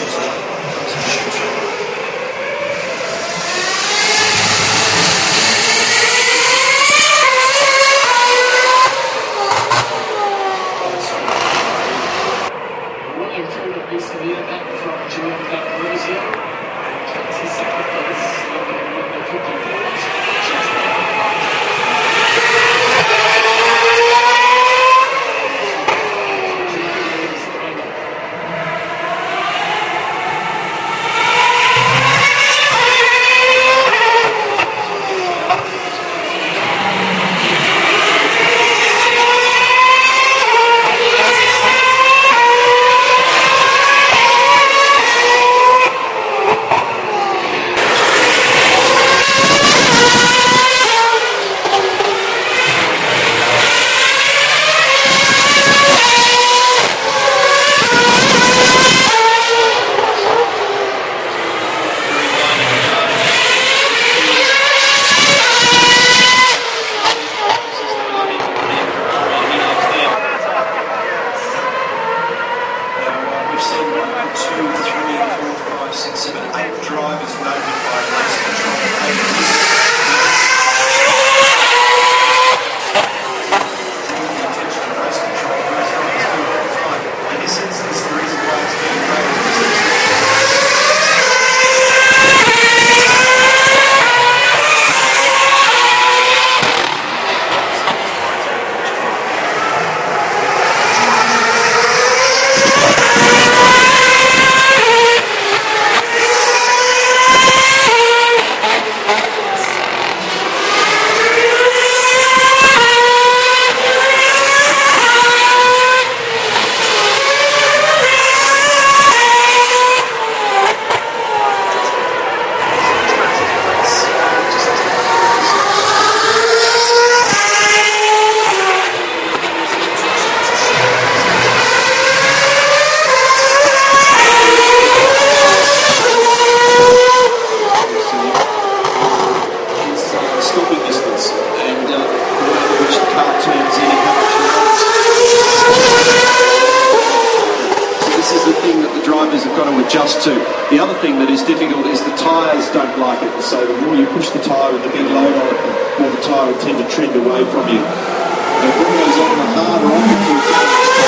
Washington. Like it. So the more you push the tyre with the big load on it, the more the tyre will tend to trend away from you. And it on the harder on it